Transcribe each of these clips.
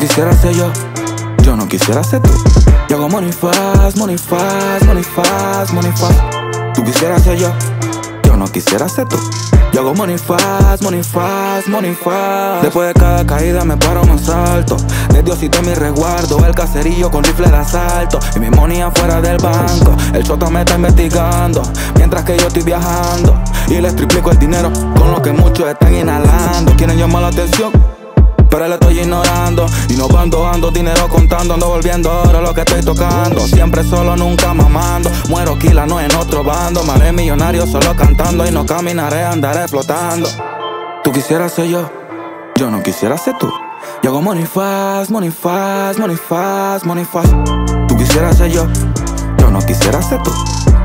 Tú quisieras ser yo, yo no quisiera ser tú. Yo hago money fast, money fast, money fast, money fast. Tú quisieras ser yo, yo no quisiera ser tú. Yo hago money fast, money fast, money fast. Después de cada caída me paro más alto. De Diosito mi resguardo, el caserillo con rifle de asalto. Y mi money afuera del banco. El choto me está investigando. Mientras que yo estoy viajando. Y les triplico el dinero con lo que muchos están inhalando. Quieren llamar la atención pero le estoy ignorando. Y no ando, ando dinero contando Ando volviendo ahora lo que estoy tocando. Siempre solo, nunca mamando. Muero quila, no en otro bando. Me millonario solo cantando Y no caminaré, andaré flotando. Tú quisieras ser yo Yo no quisiera ser tú. Yo hago money fast, money fast, money fast, money fast. Tú quisieras ser yo No quisiera ser tú.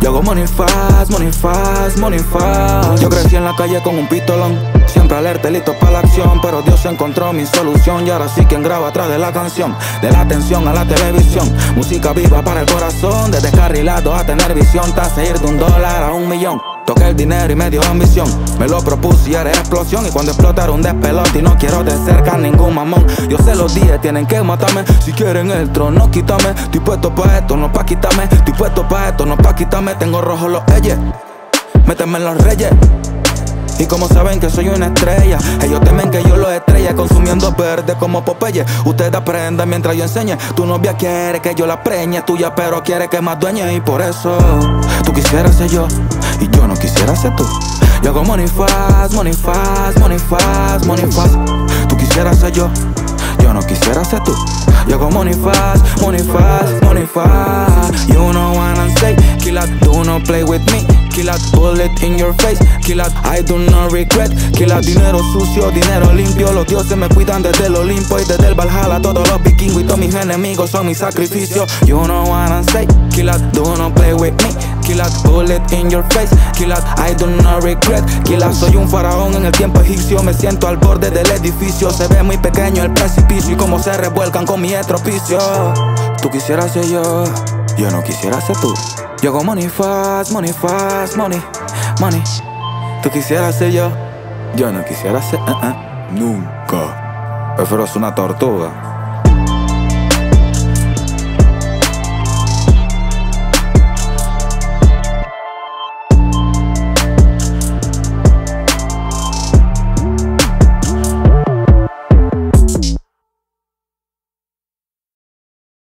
Yo hago money fast, money fast, money fast. Yo crecí en la calle con un pistolón. Siempre alerta, listo para la acción Pero Dios encontró mi solución. Y ahora sí quien graba atrás de la canción. De la atención a la televisión. Música viva para el corazón. De a tener visión. Tasa ir de un dólar a un millón. Toqué el dinero y me dio ambición. Me lo propuse y era explosión. Y cuando explotar un despelote Y no quiero de cerca ningún mamón. Yo sé los días tienen que matarme. Si quieren el trono quítame. Estoy puesto pa' esto, no pa' quitarme. Estoy puesto pa' esto, no pa' quitarme. Tengo rojo los elles Méteme en los reyes. Y como saben que soy una estrella, ellos temen que yo los consumiendo verde como Popeye. Ustedes aprendan mientras yo enseñe. Tu novia quiere que yo la preñe, tuya pero quiere que más dueñe. Y por eso tú quisieras ser yo y yo no quisiera ser tú. Yo hago money fast, money fast, money fast, money fast. Tú quisieras ser yo, yo no quisiera ser tú. Yo hago money fast, money fast, money fast. You know what I'm saying? Do not play with me. Kill bullet in your face. Kill I do not regret. Kill dinero sucio, dinero limpio. Los dioses me cuidan desde el Olimpo y desde el Valhalla. Todos los vikingos y todos mis enemigos son mi sacrificio. You know what I'm saying? Kill do not play with me. Kill bullet in your face. Kill I do not regret. Kill soy un faraón en el tiempo egipcio. Me siento al borde del edificio. Se ve muy pequeño el precipicio y como se revuelcan con mi estropicio. Tú quisieras ser yo, yo no quisiera ser tú. Yo hago money fast, money fast, money, money. Tú quisieras ser yo, yo no quisiera ser, uh -uh. nunca. Prefiero ser una tortuga.